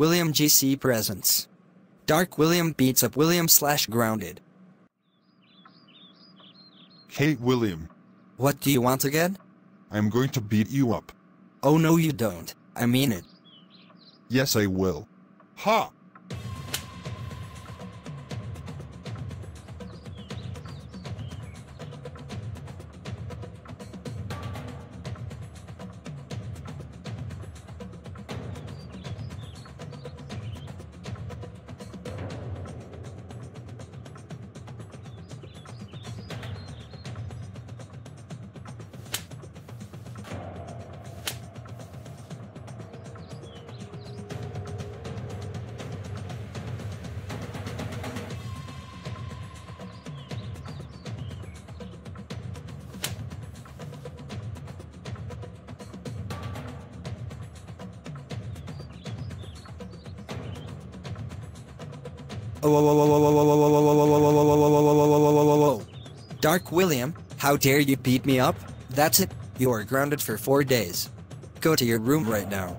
William GC presents. Dark William beats up William slash grounded. Hey, William. What do you want again? I'm going to beat you up. Oh no you don't. I mean it. Yes, I will. Ha! Dark William, how dare you beat me up? That's it. You are grounded for four days. Go to your room right now.